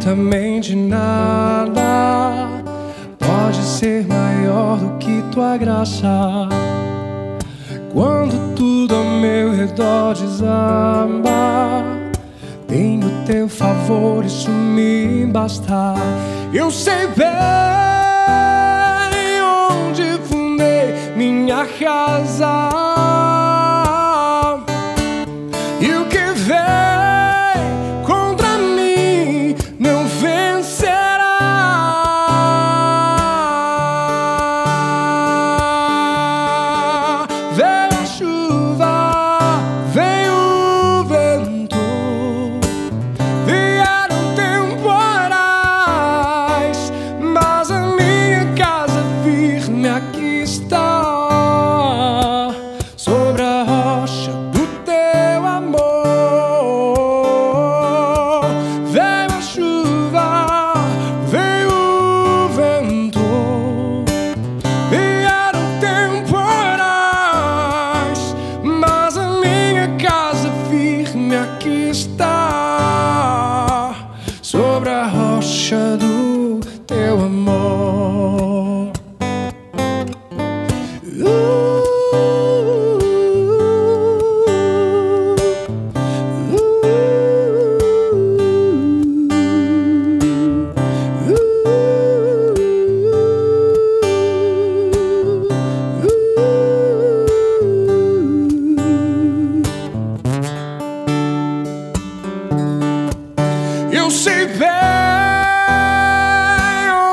absolutamente nada pode ser maior do que tua graça. Quando tudo ao meu redor desaba, tenho teu favor, isso me basta. Eu sei bem onde fundei minha casa.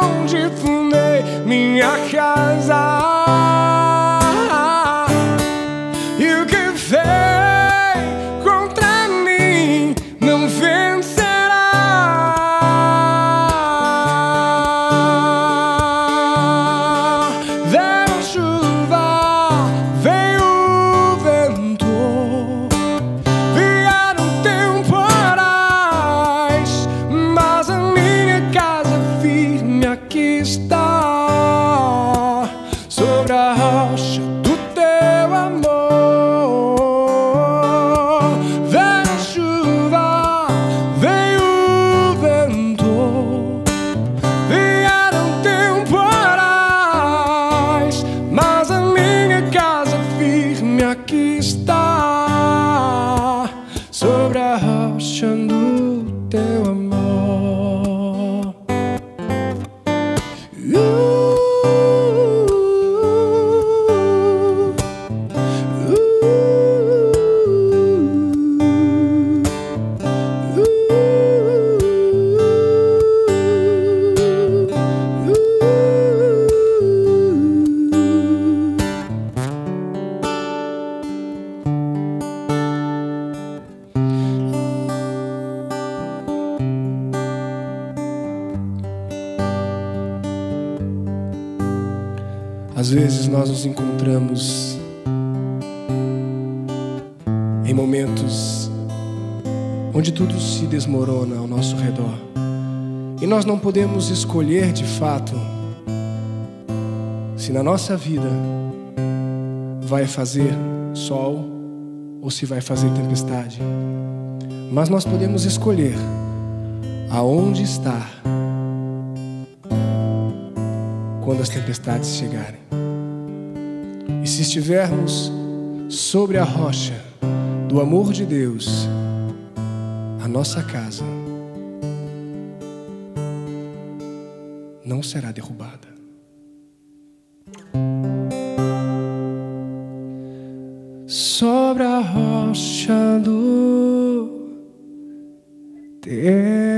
onde fundei minha casa. E o que fez? sobre a rocha do teu amor. Vem a chuva, vem o vento, vieram temporais, mas a minha casa firme aqui está sobre a rocha. Às vezes nós nos encontramos em momentos onde tudo se desmorona ao nosso redor e nós não podemos escolher de fato se na nossa vida vai fazer sol ou se vai fazer tempestade. Mas nós podemos escolher aonde estar quando as tempestades chegarem. E se estivermos sobre a rocha do amor de Deus, a nossa casa não será derrubada. Sobre a rocha do teu